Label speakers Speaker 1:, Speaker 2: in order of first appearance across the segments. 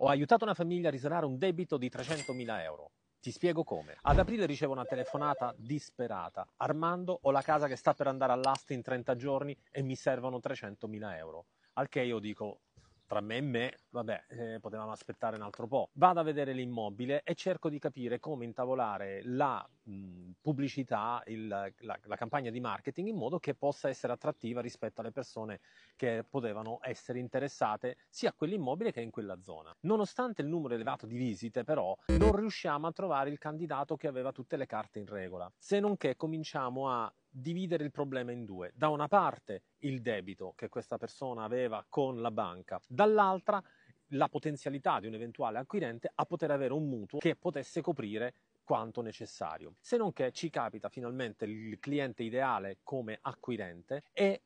Speaker 1: Ho aiutato una famiglia a risanare un debito di 300.000 euro. Ti spiego come. Ad aprile ricevo una telefonata disperata. Armando, ho la casa che sta per andare all'asta in 30 giorni e mi servono 300.000 euro. Al che io dico, tra me e me, vabbè, eh, potevamo aspettare un altro po'. Vado a vedere l'immobile e cerco di capire come intavolare la mh, pubblicità, il, la, la, campagna di marketing in modo che possa essere attrattiva rispetto alle persone che potevano essere interessate sia a quell'immobile che in quella zona. Nonostante il numero elevato di visite, però, non riusciamo a trovare il candidato che aveva tutte le carte in regola, se non che cominciamo a dividere il problema in due. Da una parte il debito che questa persona aveva con la banca, dall'altra la potenzialità di un eventuale acquirente a poter avere un mutuo che potesse coprire quanto necessario. Se non che ci capita finalmente il cliente ideale come acquirente e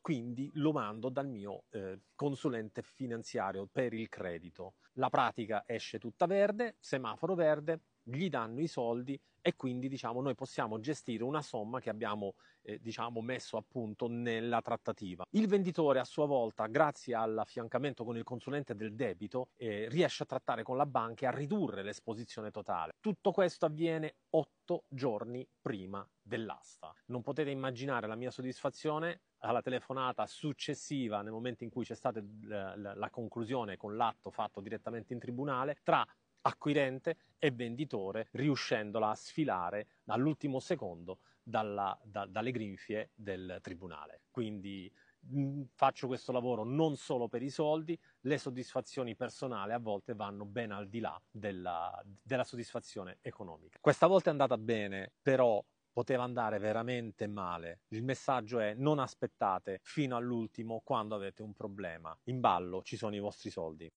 Speaker 1: quindi lo mando dal mio eh, consulente finanziario per il credito. La pratica esce tutta verde, semaforo verde, gli danno i soldi e quindi diciamo, noi possiamo gestire una somma che abbiamo eh, diciamo, messo a punto nella trattativa. Il venditore a sua volta, grazie all'affiancamento con il consulente del debito, eh, riesce a trattare con la banca e a ridurre l'esposizione totale. Tutto questo avviene otto giorni prima dell'asta. Non potete immaginare la mia soddisfazione alla telefonata successiva, nel momento in cui c'è stata la, la conclusione con l'atto fatto direttamente in tribunale, tra acquirente e venditore, riuscendola a sfilare all'ultimo secondo dalla, da, dalle grinfie del tribunale. Quindi mh, faccio questo lavoro non solo per i soldi, le soddisfazioni personali a volte vanno ben al di là della, della soddisfazione economica. Questa volta è andata bene, però poteva andare veramente male. Il messaggio è non aspettate fino all'ultimo quando avete un problema. In ballo ci sono i vostri soldi.